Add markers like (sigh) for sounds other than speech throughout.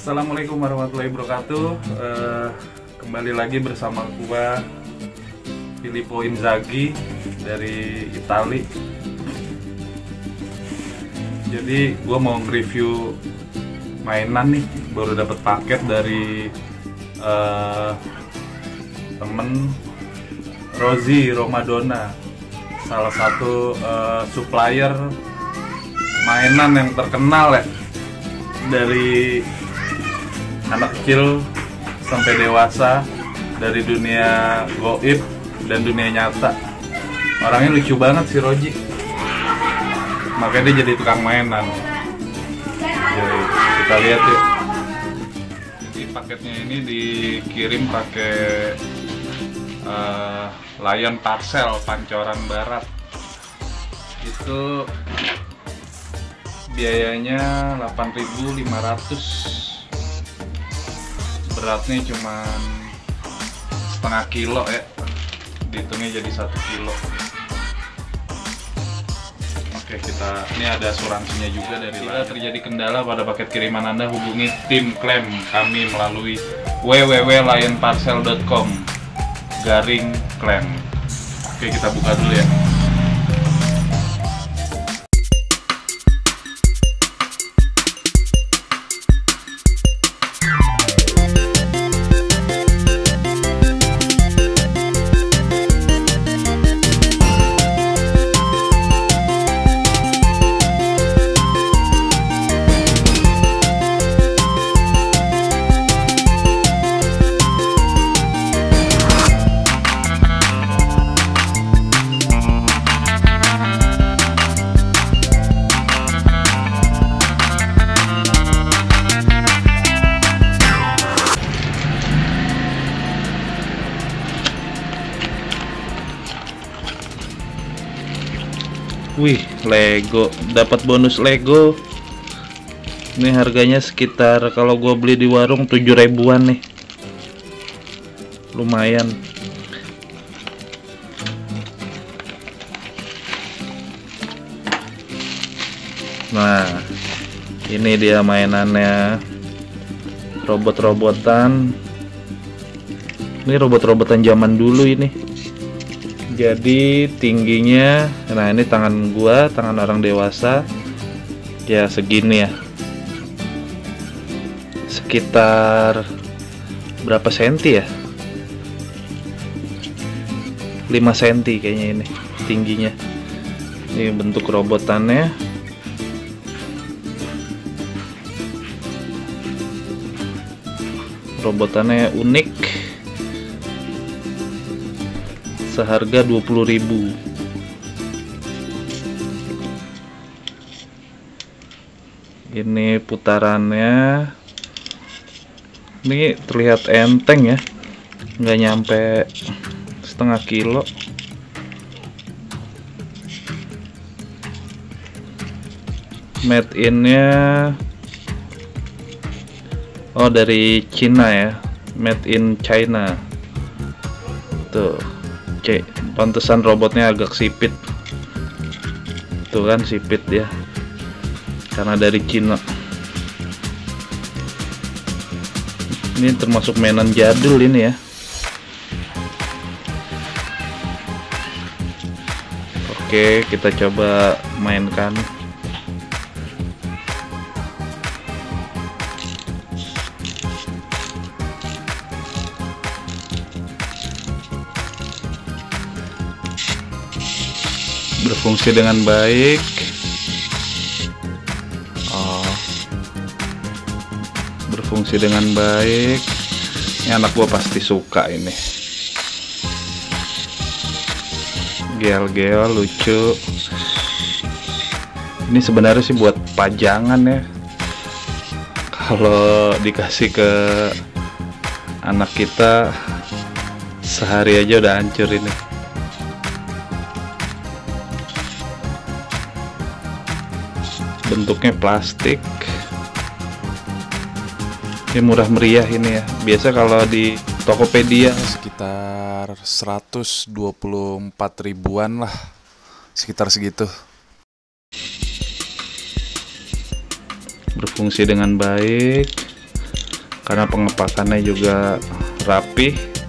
Assalamualaikum warahmatullahi wabarakatuh. Eh, kembali lagi bersama gua Filippo Inzaghi dari Itali. Jadi gua mau nge-review mainan nih, baru dapat paket dari eh, temen Rosie Romadona, salah satu eh, supplier mainan yang terkenal ya dari anak kecil sampai dewasa dari dunia goib dan dunia nyata. Orangnya lucu banget si Roji. Makanya dia jadi tukang mainan. Jadi kita lihat yuk. Jadi paketnya ini dikirim pakai eh, Lion Parcel Pancoran Barat. Itu biayanya 8.500 beratnya cuman setengah kilo ya. Dihitungnya jadi satu kilo. Oke kita ini ada asuransinya juga dari Bila terjadi kendala pada paket kiriman anda hubungi tim klaim kami melalui www.lionparcel.com garing klaim. Oke kita buka dulu ya Wih, Lego, dapat bonus Lego. Ini harganya sekitar kalau gua beli di warung 7 ribuan nih. Lumayan. Nah, ini dia mainannya. Robot-robotan. Ini robot-robotan zaman dulu ini jadi tingginya nah ini tangan gua tangan orang dewasa ya segini ya. Sekitar berapa senti ya? 5 senti kayaknya ini tingginya. Ini bentuk robotannya. Robotannya unik seharga 20.000 ini putarannya. Ini terlihat enteng ya. Nggak nyampe setengah kilo. Made innya oh dari Cina ya. Made in China. Tuh Oke, pantesan robotnya agak sipit. Tuh kan sipit ya. Karena dari Cina. Ini termasuk mainan jadul ini ya. Oke, kita coba mainkan. Berfungsi dengan baik. Oh, berfungsi dengan baik. Ini anak gua pasti suka ini. Gel-gel lucu. Ini sebenarnya sih buat pajangan ya. Kalau dikasih ke anak kita sehari aja udah hancur ini bentuknya plastik. Ini murah meriah ini ya. Biasa kalau di Tokopedia. Sekitar 124 ribuan lah. Sekitar segitu. Berfungsi dengan baik. Karena pengepakannya juga rapi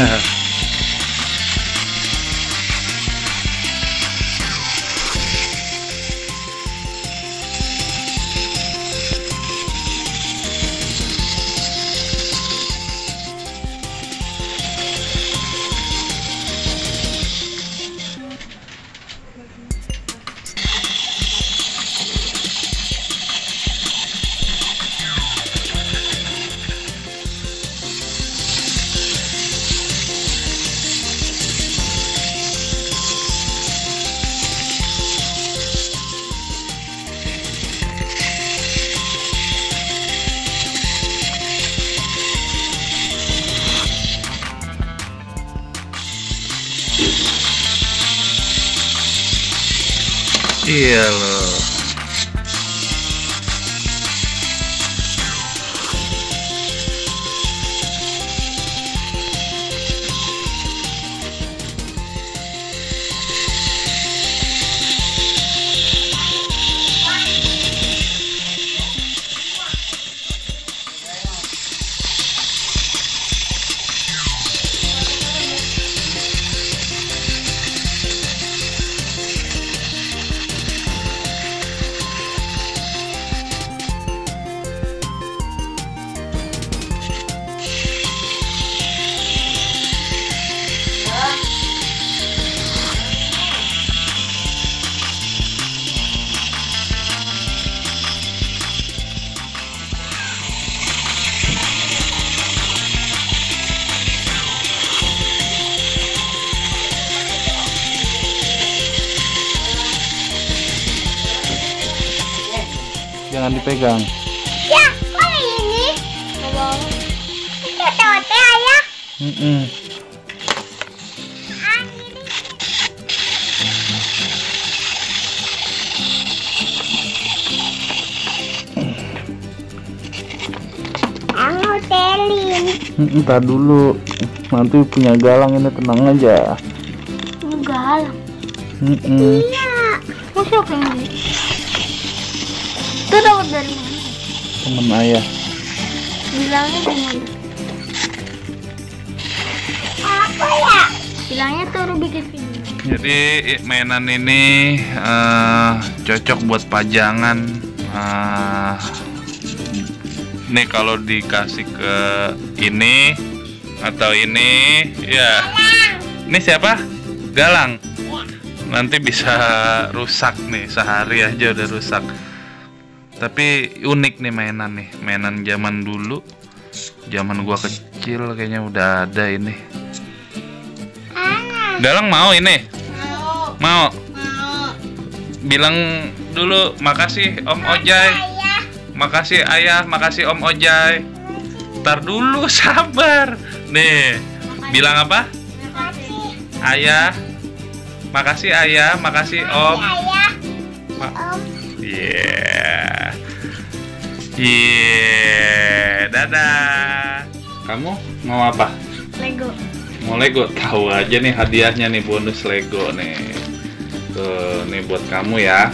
Yeah. (laughs) Iya loh. Jangan dipegang. Ya, kok ini? Itu tote ayah. Ah, ini. Telin. Mm-mm, Ntar dulu. Nanti punya galang ini tenang aja. Ini galang. Mm-mm. Iya. Mau siapa yang beli? Itu dapat dari mana? Temen ayah. Bilangnya dari mana? Apa ya? Bilangnya suruh bikin video. Jadi mainan ini eh, cocok buat pajangan. Eh, nih kalau dikasih ke ini atau ini, ya. Ini siapa? Galang. Nanti bisa rusak nih sehari aja udah rusak. Tapi unik nih mainan nih, mainan zaman dulu. Zaman gua kecil kayaknya udah ada ini. Galang mau ini? Mau. Mau? Mau. bilang dulu makasih Om Ojai, Ayah. makasih Ayah, makasih Om Ojai. Ntar dulu (laughs) sabar. Nih, bilang apa? Makasih. Ayah, makasih Ayah, makasih Om. Ayah. Ma- Om. Yeah. Yeah, dadah. Kamu mau apa? Lego. Mau Lego? Tahu aja nih hadiahnya nih bonus Lego nih. Tuh, nih buat kamu ya.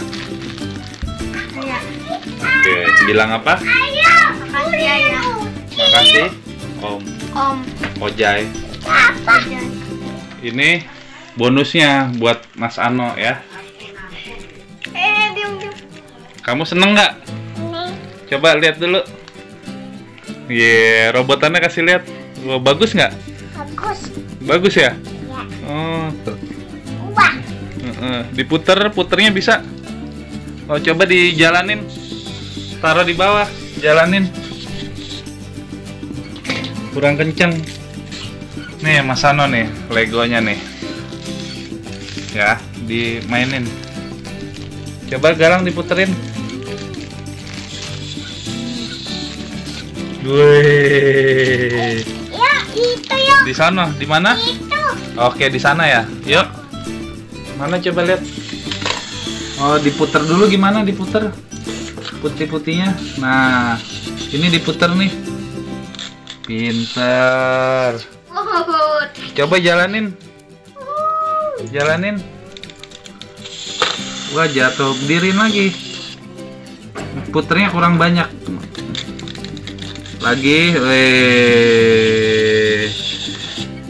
Ayah. Oke, bilang apa? Makasih ayah. Makasih Om Om. Ojai. Apa? Ini bonusnya buat Mas Ano ya. Eh, diam diam. Kamu seneng nggak? Coba lihat dulu. Ye, robotannya kasih lihat. Wah, bagus nggak? Bagus. Bagus ya? Ya. Oh, tuh. Ubah. Heeh, diputer, puternya bisa. Oh, coba dijalanin. Taruh di bawah, jalanin. Kurang kenceng. Nih, Mas Ano nih, Legonya nih. Ya, dimainin. Coba galang diputerin. Wih. Ya, itu yuk. Di sana, di mana? Itu. Oke, di sana ya. Yuk. Mana coba lihat? Oh, diputer dulu gimana diputer? Putih-putihnya. Nah, ini diputer nih. Pinter. Oh, Coba jalanin. Jalanin. Wah, jatuh. Dirin lagi. Puternya kurang banyak. Lagi. Weh.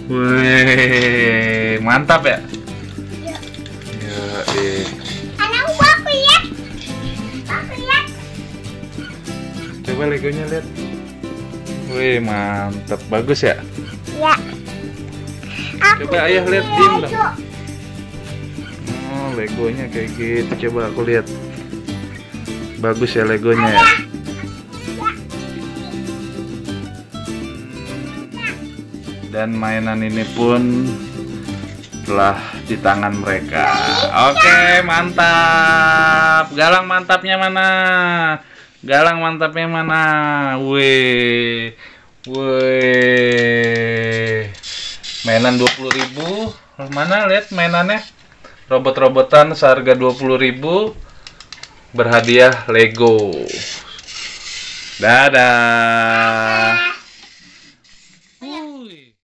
Weh. Mantap ya? Ya, eh. anak gua aku lihat. Aku lihat. Coba legonya lihat. Wih, mantap. Bagus ya? Ya. Aku Coba ayah lihat Dim dong. Oh, legonya kayak gitu. Coba aku lihat. Bagus ya legonya ya. Dan mainan ini pun telah di tangan mereka. Oke, mantap. Galang mantapnya mana? Galang mantapnya mana? Wih. Wih. Mainan 20.000. Mana lihat mainannya? Robot-robotan seharga 20.000 berhadiah Lego. Dadah.